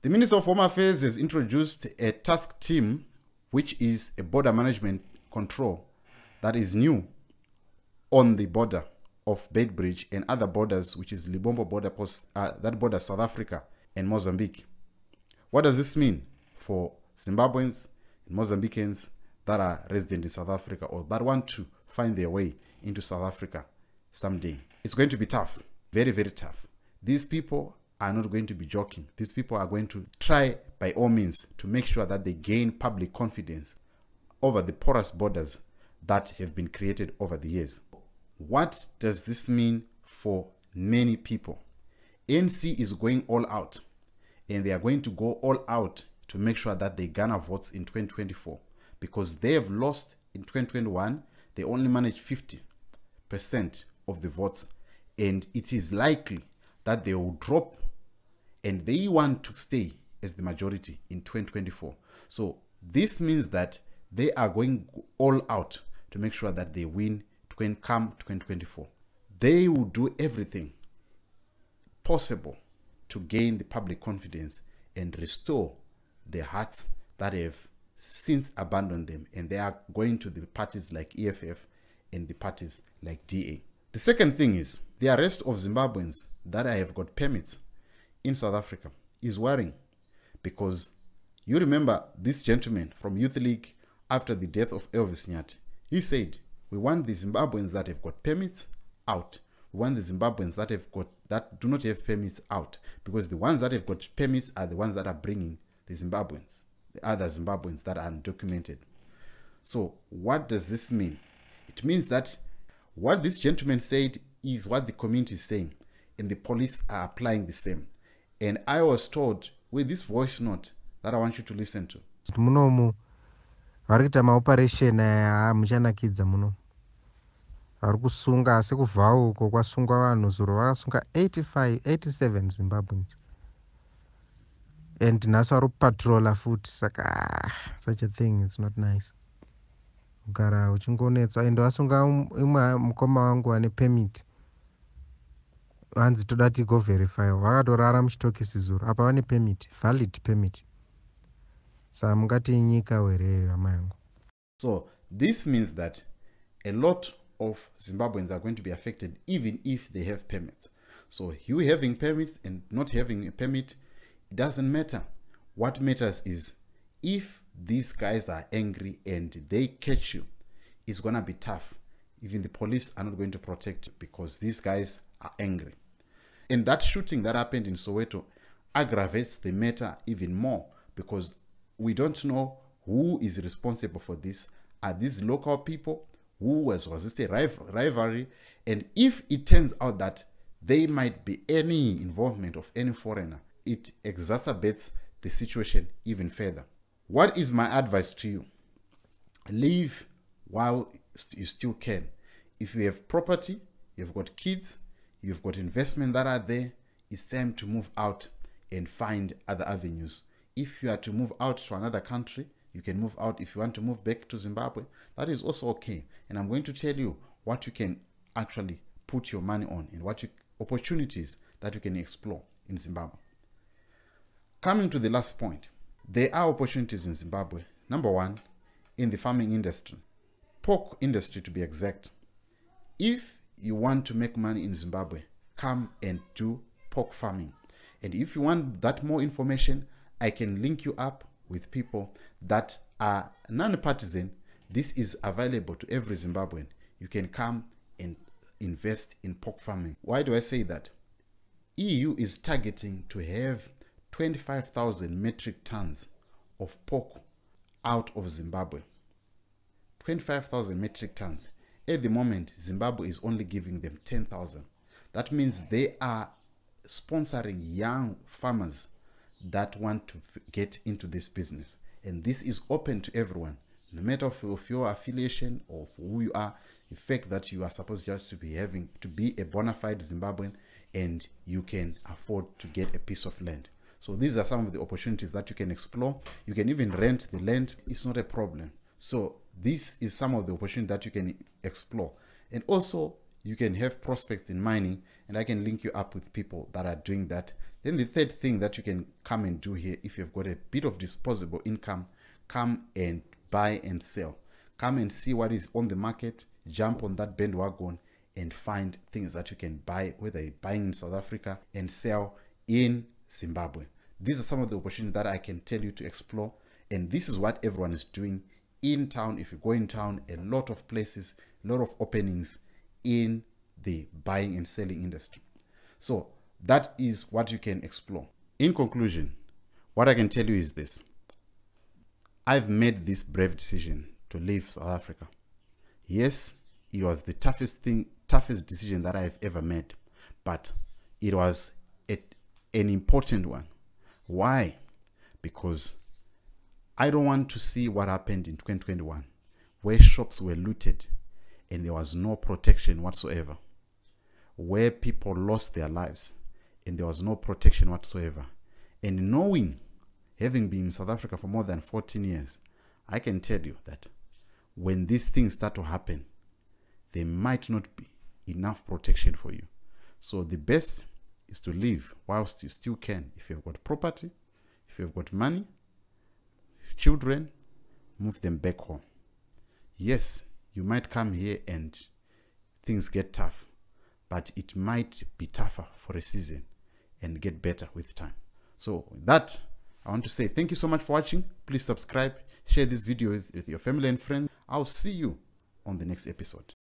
The Minister of Home Affairs has introduced a task team, which is a border management control that is new on the border of Beitbridge and other borders, which is Lebombo border post, uh, that border South Africa and Mozambique. What does this mean for Zimbabweans and Mozambicans that are resident in South Africa or that want to find their way into South Africa someday? It's going to be tough, very, very tough. These people are not going to be joking. These people are going to try by all means to make sure that they gain public confidence over the porous borders that have been created over the years. What does this mean for many people? ANC is going all out and they are going to go all out to make sure that they garner votes in 2024 because they have lost in 2021 they only managed 50% of the votes and it is likely that they will drop and they want to stay as the majority in 2024 so this means that they are going all out to make sure that they win to come 2024 they will do everything possible to gain the public confidence and restore the hearts that have since abandoned them and they are going to the parties like EFF and the parties like DA. The second thing is the arrest of Zimbabweans that I have got permits in South Africa is worrying because you remember this gentleman from Youth League after the death of Elvis Nyathi. He said, we want the Zimbabweans that have got permits out. We want the Zimbabweans that have got that do not have permits out because the ones that have got permits are the ones that are bringing the Zimbabweans, the other Zimbabweans that are undocumented. So what does this mean? It means that what this gentleman said is what the community is saying and the police are applying the same. And I was told with this voice note that I want you to listen to. munomu vari kuita maoperation hamuchanakidza muno vari kusunga asi kubvawo uko kwasungwa vanhu zuro vakasunga 85 87 zimbabweans and nhasi vari kupatrola futi saka ah, such a thing its not nice. Kugara uchingonetswa ende vasunga imwe mukoma wangu ane pemit vanzi toda tigovherify vakatorara muchitokisi zuro apa vane pemit valid pemit saka mungati nyika were hama yangu. So this means that a lot of zimbabweans are going to be affected even if they have permits. So you having permits and not having a permit it doesn't matter. What matters is if these guys are angry and they catch you it's gonna be tough. Even the police are not going to protect you because these guys are angry and that shooting that happened in soweto aggravates the matter even more because we don't know who is responsible for this. Are these local people who was was this a rivalry? And if it turns out that there might be any involvement of any foreigner it exacerbates the situation even further. What is my advice to you? Leave while you still can. If you have property you've got kids you've got investment that are there. It's time to move out and find other avenues. If you are to move out to another country you can move out. If you want to move back to zimbabwe that is also okay. And i'm going to tell you what you can actually put your money on and what you, opportunities that you can explore in zimbabwe. Coming to the last point there are opportunities in zimbabwe. Number one in the farming industry. Pork industry to be exact. If you want to make money in zimbabwe come and do pork farming. And if you want that more information i can link you up with people that are non-partisan. This is available to every zimbabwean. You can come and invest in pork farming. Why do i say that? Eu is targeting to have 25000 metric tons of pork out of zimbabwe. 25000 metric tons at the moment zimbabwe is only giving them 10000 that means they are sponsoring young farmers that want to get into this business. And this is open to everyone no matter of, of your affiliation or who you are the fact that you are supposed just to be having to be a bona fide zimbabwean and you can afford to get a piece of land. So these are some of the opportunities that you can explore. You can even rent the land. It's not a problem. So this is some of the opportunities that you can explore and also you can have prospects in mining and i can link you up with people that are doing that Then the third thing that you can come and do here, if you've got a bit of disposable income, come and buy and sell. Come and see what is on the market, jump on that bandwagon and find things that you can buy, whether you're buying in South Africa and sell in Zimbabwe. These are some of the opportunities that I can tell you to explore. And this is what everyone is doing in town. If you go in town, a lot of places, a lot of openings in the buying and selling industry. So that is what you can explore. In conclusion, what I can tell you is this I've made this brave decision to leave South Africa. Yes, it was the toughest thing, toughest decision that I've ever made, but it was a, an important one. Why? Because I don't want to see what happened in 2021, where shops were looted and there was no protection whatsoever, where people lost their lives and there was no protection whatsoever. And knowing, having been in South Africa for more than 14 years, I can tell you that when these things start to happen, there might not be enough protection for you. So the best is to live whilst you still can. If you've got property, if you've got money, children, move them back home. Yes, you might come here and things get tough, but it might be tougher for a season and get better with time. So that I want to say thank you so much for watching. Please subscribe, share this video with, with your family and friends. I'll see you on the next episode.